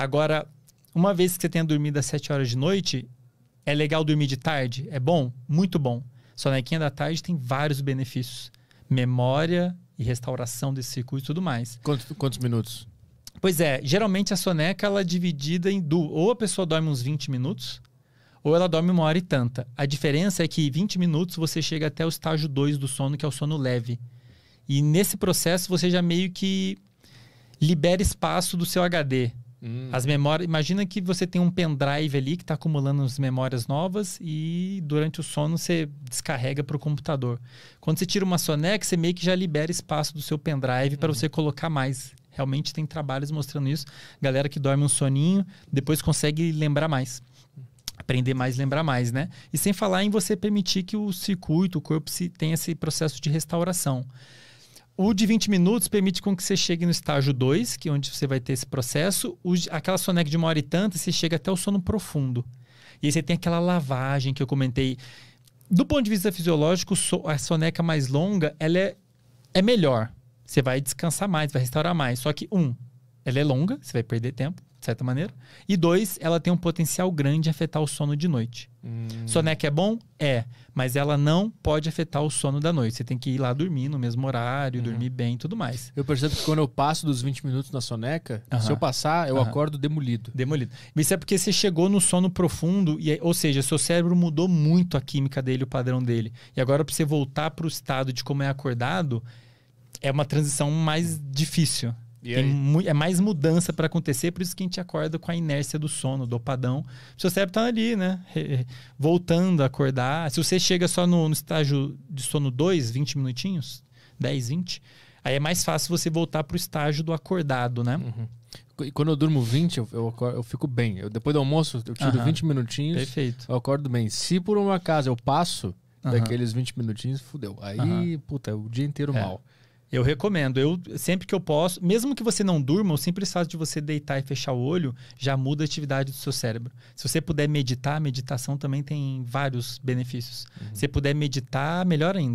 Agora, uma vez que você tenha dormido às 7 horas de noite, é legal dormir de tarde? É bom? Muito bom. Sonequinha da tarde tem vários benefícios. Memória e restauração desse circuito e tudo mais. Quantos, quantos minutos? Pois é, geralmente a soneca ela é dividida em duas. Ou a pessoa dorme uns 20 minutos, ou ela dorme uma hora e tanta. A diferença é que 20 minutos você chega até o estágio 2 do sono, que é o sono leve. E nesse processo você já meio que libera espaço do seu HD. Hum. As memórias. Imagina que você tem um pendrive ali que está acumulando as memórias novas e durante o sono você descarrega para o computador. Quando você tira uma soneca, você meio que já libera espaço do seu pendrive para uhum. você colocar mais. Realmente tem trabalhos mostrando isso. Galera que dorme um soninho, depois consegue lembrar mais. Aprender mais, lembrar mais, né? E sem falar em você permitir que o circuito, o corpo se tenha esse processo de restauração. O de 20 minutos permite com que você chegue no estágio 2, que é onde você vai ter esse processo. O, aquela soneca de uma hora e tanta, você chega até o sono profundo. E aí você tem aquela lavagem que eu comentei. Do ponto de vista fisiológico, a soneca mais longa, ela é, é melhor. Você vai descansar mais, vai restaurar mais. Só que, um, ela é longa, você vai perder tempo de certa maneira. E dois, ela tem um potencial grande de afetar o sono de noite. Hum. Soneca é bom? É. Mas ela não pode afetar o sono da noite. Você tem que ir lá dormir no mesmo horário, uhum. dormir bem e tudo mais. Eu percebo que quando eu passo dos 20 minutos na soneca, uhum. se eu passar, eu uhum. acordo demolido. Demolido. Isso é porque você chegou no sono profundo, e, ou seja, seu cérebro mudou muito a química dele, o padrão dele. E agora, para você voltar para o estado de como é acordado, é uma transição mais difícil. Tem é mais mudança para acontecer, por isso que a gente acorda com a inércia do sono, do padrão. O seu cérebro está ali, né? Voltando a acordar. Se você chega só no, no estágio de sono 2, 20 minutinhos, 10, 20, aí é mais fácil você voltar para o estágio do acordado, né? Uhum. E quando eu durmo 20, eu, eu, eu fico bem. Eu, depois do almoço, eu tiro uhum. 20 minutinhos. Perfeito. Eu acordo bem. Se por uma casa eu passo uhum. daqueles 20 minutinhos, fudeu. Aí, puta, é o dia inteiro é. mal. Eu recomendo. Eu sempre que eu posso, mesmo que você não durma, o simples fato de você deitar e fechar o olho já muda a atividade do seu cérebro. Se você puder meditar, meditação também tem vários benefícios. Uhum. Se puder meditar, melhor ainda.